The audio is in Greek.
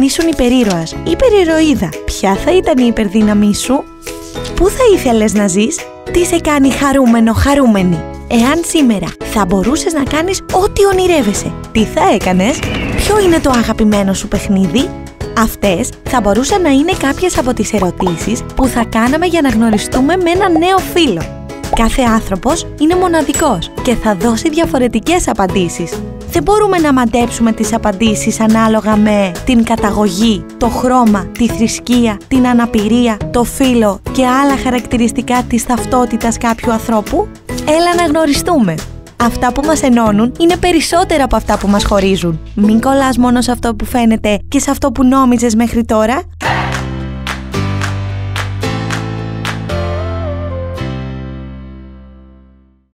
ήσουν υπερήρωας, υπερηρωίδα, ποια θα ήταν η υπερδύναμή σου; Πού θα ήθελες να ζεις; Τι σε κάνει χαρούμενο, χαρούμενη; Εάν σήμερα θα μπορούσες να κάνεις ό,τι ονειρεύεσαι, τι θα έκανες; Ποιο είναι το αγαπημένο σου παιχνίδι; Αυτές θα μπορούσαν να είναι κάποιες από τις ερωτήσεις που θα κάναμε για να γνωριστούμε με ένα νέο φίλο. Κάθε άνθρωπος είναι μοναδικός και θα δώσει διαφορετικές απαντήσεις. Δεν μπορούμε να μαντέψουμε τις απαντήσεις ανάλογα με την καταγωγή, το χρώμα, τη θρησκεία, την αναπηρία, το φύλλο και άλλα χαρακτηριστικά της ταυτότητας κάποιου ανθρώπου. Έλα να γνωριστούμε! Αυτά που μας ενώνουν είναι περισσότερα από αυτά που μας χωρίζουν. Μην κολλάς μόνο σε αυτό που φαίνεται και σε αυτό που νόμιζες μέχρι τώρα.